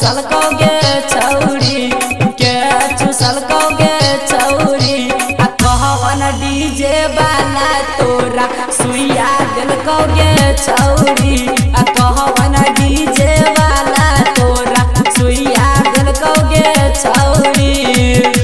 सलकोगे छौरी, के चु आ कहवन डीजे वाला तोरा, सुइया दिलकोगे छौरी। आ कहवन डीजे वाला तोरा, सुइया दिलकोगे छौरी।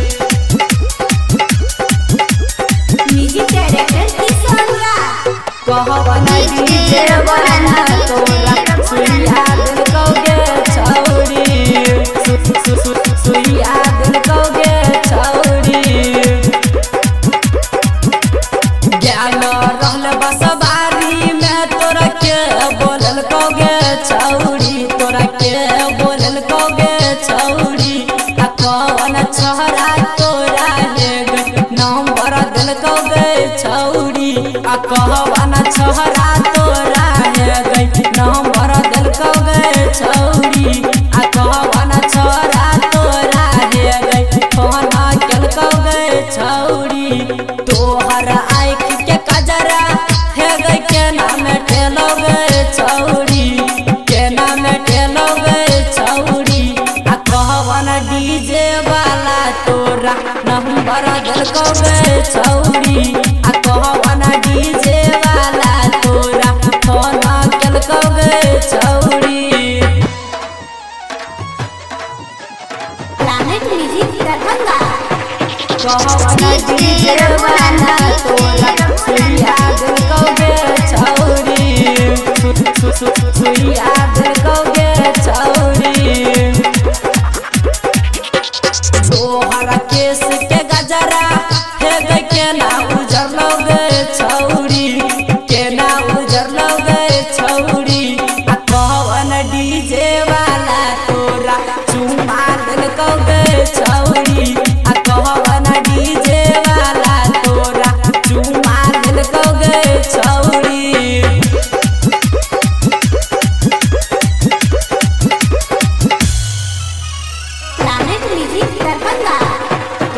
कबे छौरी आ कहवना डीजे वाला तोरा फ़ोन कल कबे छौरी प्लानेट म्यूज़िक दरभंगा कहवना डीजे वाला तोरा सुइया कबे छौरी सुइया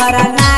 हरा ना